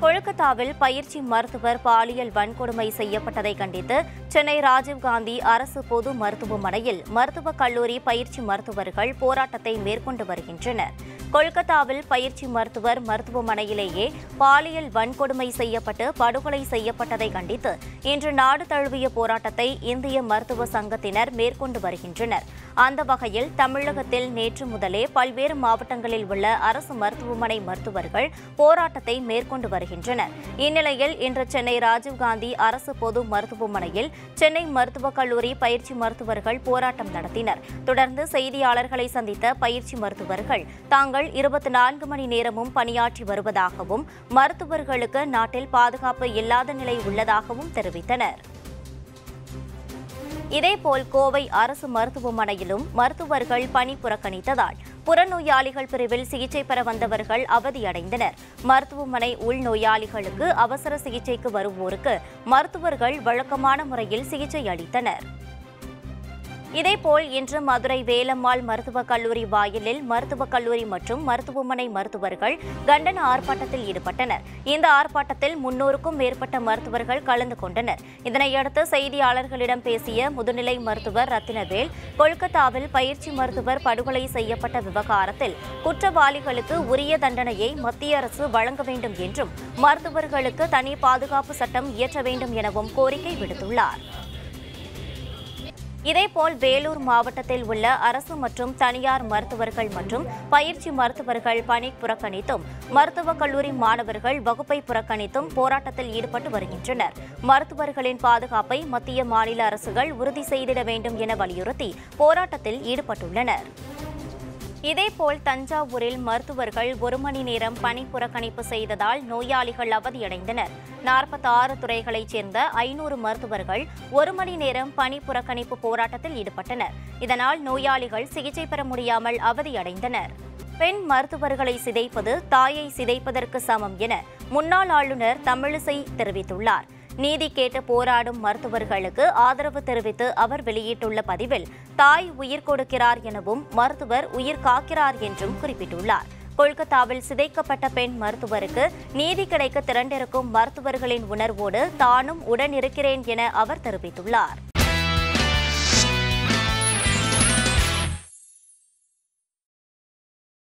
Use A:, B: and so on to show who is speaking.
A: கொல்கத்தாவில் பயிற்சி மருத்துவர் பாலியல் வன்கொடுமை செய்யப்பட்டதை கண்டித்து சென்னை ராஜீவ்காந்தி அரசு பொது மருத்துவமனையில் மருத்துவக் கல்லூரி பயிற்சி மருத்துவர்கள் போராட்டத்தை மேற்கொண்டு வருகின்றனர். கொல்கத்தாவில் பயிற்சி மருத்துவர் மருத்துவமனையிலேயே பாலியல் வன்கொடுமை செய்யப்பட்டு படுகொலை செய்யப்பட்டதை கண்டித்து இன்று நாடு தழுவிய போராட்டத்தை இந்திய மருத்துவ சங்கத்தினர் மேற்கொண்டு வருகின்றனர். அந்த வகையில் தமிழகத்தில் நேற்று முதலே பல்வேறு மாவட்டங்களில் உள்ள அரசு மருத்துவமனை மருத்துவர்கள் போராட்டத்தை மேற்கொண்டு வருகின்றனர். இந்நிலையில் இன்று சென்னை ராஜீவ்காந்தி அரசு பொது மருத்துவமனையில் சென்னை மருத்துவக் கல்லூரி பயிற்சி மருத்துவர்கள் போராட்டம் நடத்தினர். தொடர்ந்து செய்தியாளர்களை சந்தித்த பயிற்சி மருத்துவர்கள் தாங்கள் இருபத்தி நான்கு மணி நேரமும் பணியாற்றி வருவதாகவும் மருத்துவர்களுக்கு நாட்டில் பாதுகாப்பு இல்லாத நிலை உள்ளதாகவும் தெரிவித்தனர். இதேபோல் கோவை அரசு மருத்துவமனையிலும் மருத்துவர்கள் பணி புறக்கணித்ததால் புறநோயாளிகள் பிரிவில் சிகிச்சை பெற வந்தவர்கள் அவதியடைந்தனர். மருத்துவமனை உள்நோயாளிகளுக்கு அவசர சிகிச்சைக்கு வருவோருக்கு மருத்துவர்கள் வழக்கமான முறையில் சிகிச்சை அளித்தனர். இதேபோல் இன்று மதுரை வேலம்மாள் மருத்துவக் கல்லூரி வாயிலில் மருத்துவக் கல்லூரி மற்றும் மருத்துவமனை மருத்துவர்கள் கண்டன ஆர்ப்பாட்டத்தில் ஈடுபட்டனர். இந்த ஆர்ப்பாட்டத்தில் முன்னூறுக்கும் மேற்பட்ட மருத்துவர்கள் கலந்து கொண்டனர். இதனையடுத்து செய்தியாளர்களிடம் பேசிய முதுநிலை மருத்துவர் ரத்தினவேல் கொல்கத்தாவில் பயிற்சி மருத்துவர் படுகொலை செய்யப்பட்ட விவகாரத்தில் குற்றவாளிகளுக்கு உரிய தண்டனையை மத்திய அரசு வழங்க வேண்டும் என்றும் மருத்துவர்களுக்கு தனி பாதுகாப்பு சட்டம் இயற்ற வேண்டும் எனவும் கோரிக்கை விடுத்துள்ளார். இதேபோல் வேலூர் மாவட்டத்தில் உள்ள அரசு மற்றும் தனியார் மருத்துவர்கள் மற்றும் பயிற்சி மருத்துவர்கள் பணி புறக்கணித்தும் மருத்துவக் கல்லூரி மாணவர்கள் வகுப்பை புறக்கணித்தும் போராட்டத்தில் ஈடுபட்டு வருகின்றனர். மருத்துவர்களின் பாதுகாப்பை மத்திய மாநில அரசுகள் உறுதி செய்திட வேண்டும் என வலியுறுத்தி போராட்டத்தில் ஈடுபட்டுள்ளனர். இதேபோல் தஞ்சாவூரில் மருத்துவர்கள் ஒரு மணி நேரம் பணி புறக்கணிப்பு செய்ததால் நோயாளிகள் அவதியடைந்தனர். நாற்பத்தி ஆறு துறைகளைச் சேர்ந்த ஐநூறு மருத்துவர்கள் ஒரு மணி நேரம் பணி புறக்கணிப்பு போராட்டத்தில் ஈடுபட்டனர். இதனால் நோயாளிகள் சிகிச்சை பெற முடியாமல் அவதியடைந்தனர். பெண் மருத்துவர்களை சிதைப்பது தாயை சிதைப்பதற்கு சமம் என முன்னாள் ஆளுநர் தமிழிசை தெரிவித்துள்ளார். நீதி கேட்டு போராடும் மருத்துவர்களுக்கு ஆதரவு தெரிவித்து அவர் வெளியிட்டுள்ள பதிவில் தாய் உயிர் கொடுக்கிறார் எனவும் மருத்துவர் உயிர் காக்கிறார் என்றும் குறிப்பிட்டுள்ளார். கொல்கத்தாவில் சிதைக்கப்பட்ட பெண் மருத்துவருக்கு நீதி கிடைக்க திரண்டிருக்கும் மருத்துவர்களின் உணர்வோடு தானும் உடனிருக்கிறேன் என அவர் தெரிவித்துள்ளார்.